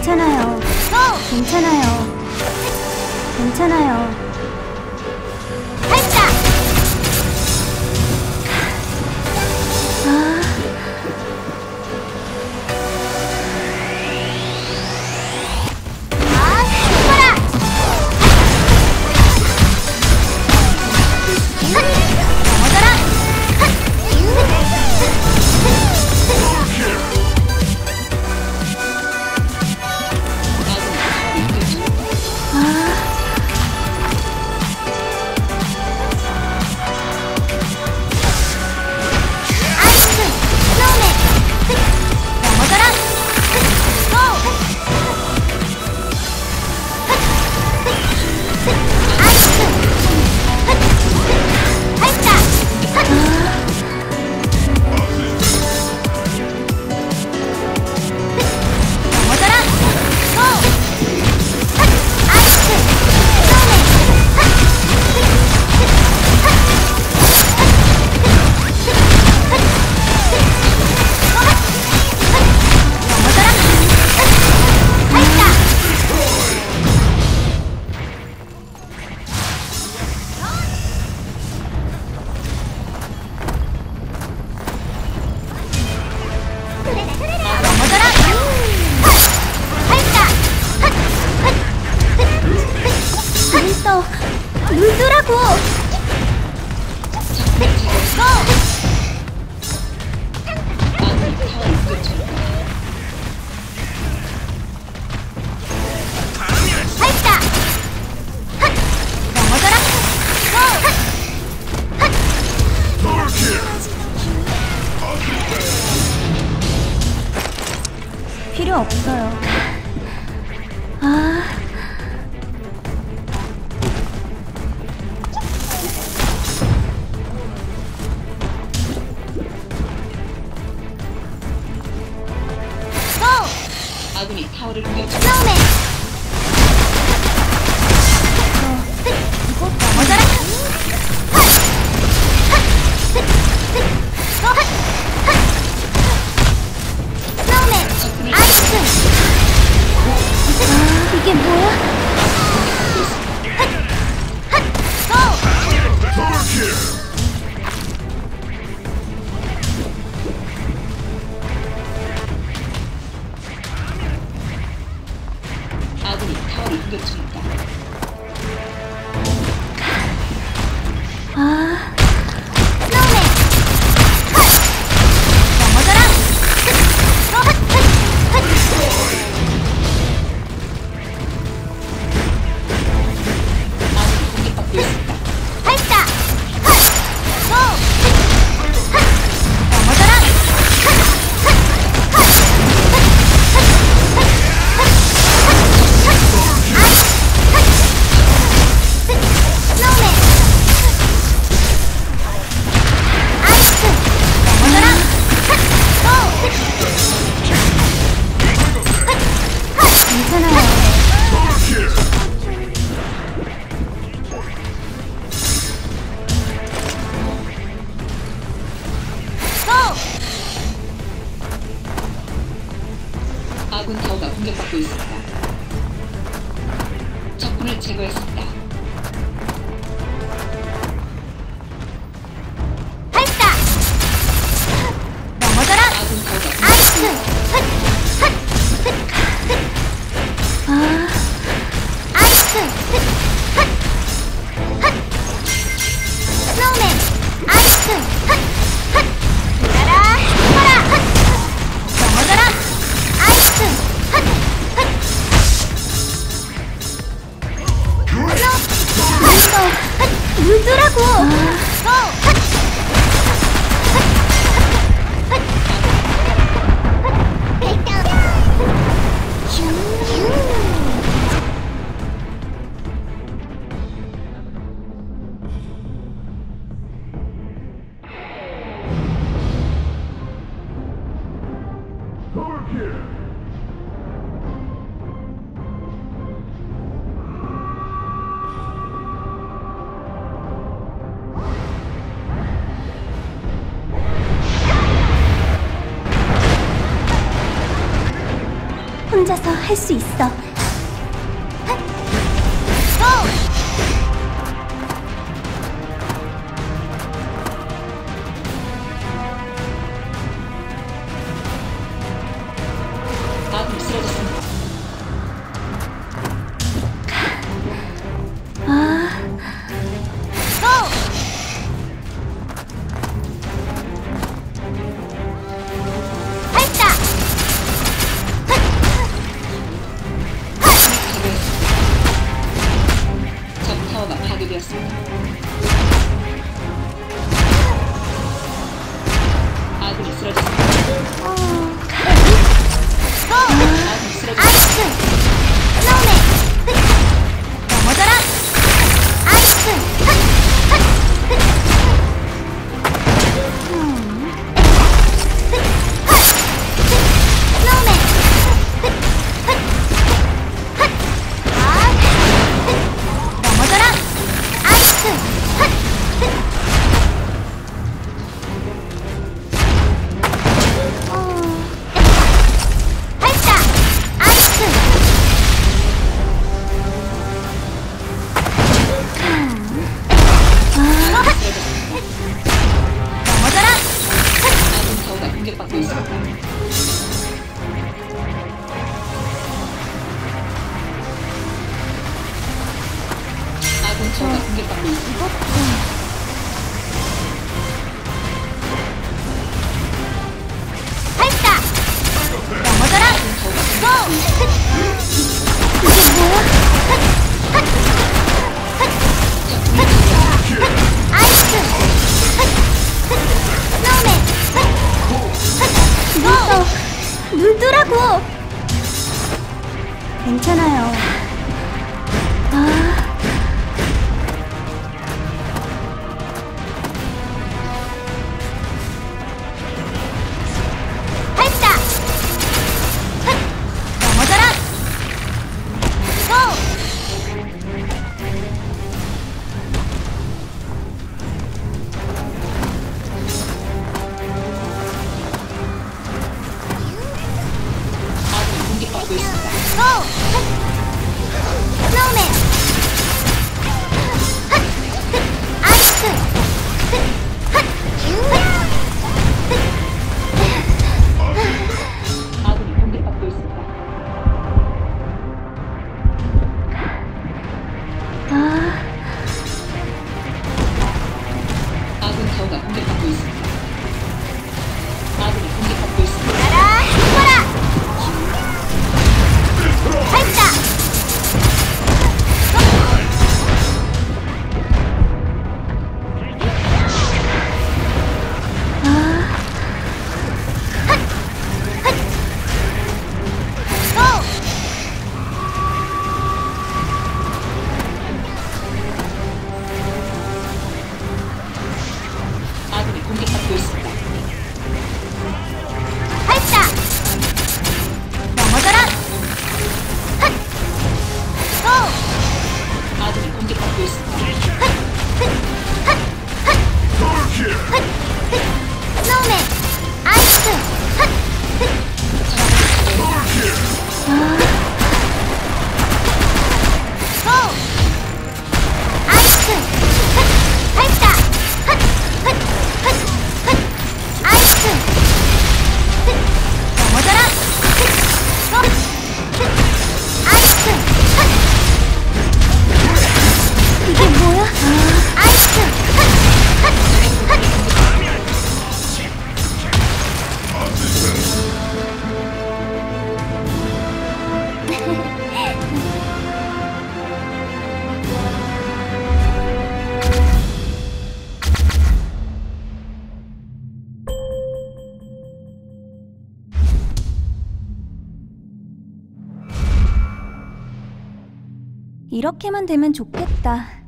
괜찮아요. 괜찮아요. 괜찮아요. 할 수 있어. Gracias. 괜찮아요. Go! Snowman! 아군이 공격받고 있습니다. 이렇게만 되면 좋겠다.